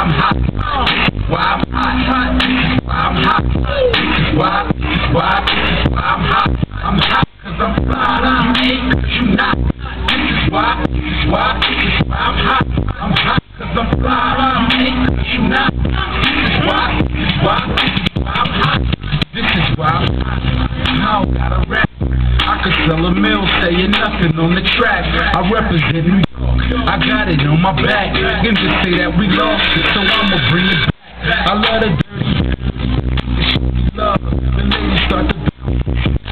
I'm hot. Why I'm hot, why I'm hot. Why, why, why I'm hot. I'm hot cause I'm fly. I'm ain't cause you not. Why, why, why I'm hot. I'm hot cause I'm fly. I'm ain't cause you not. Why, why, why I'm hot. This is why I'm hot. I don't gotta rap. I could sell a mill, saying nothing on the track. I represent New. I got it on my back. And just say that we lost it, so I'ma bring it back. I love the dirty. Love. The ladies start to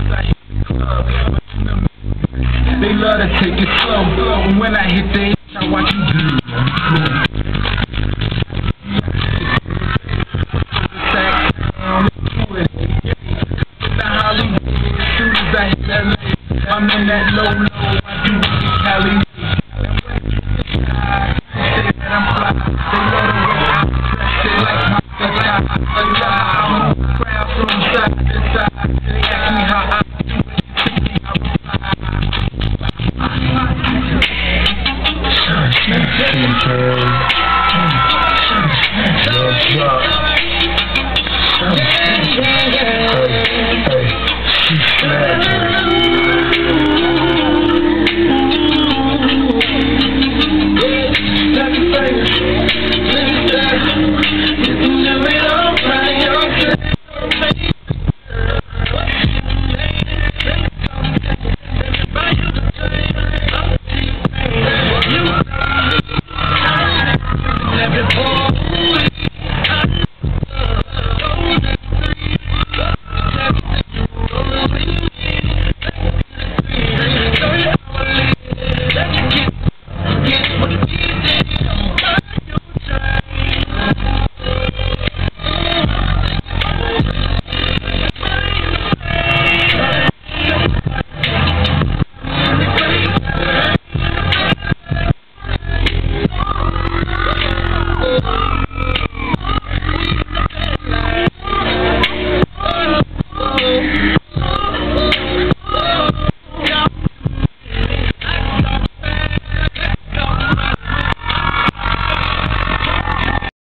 like club. They love to take it slow. And when I hit the I watch you do. I'm in that low low, I do it Cali. Style. I'm a crowd from side to side, they ask me how I do it.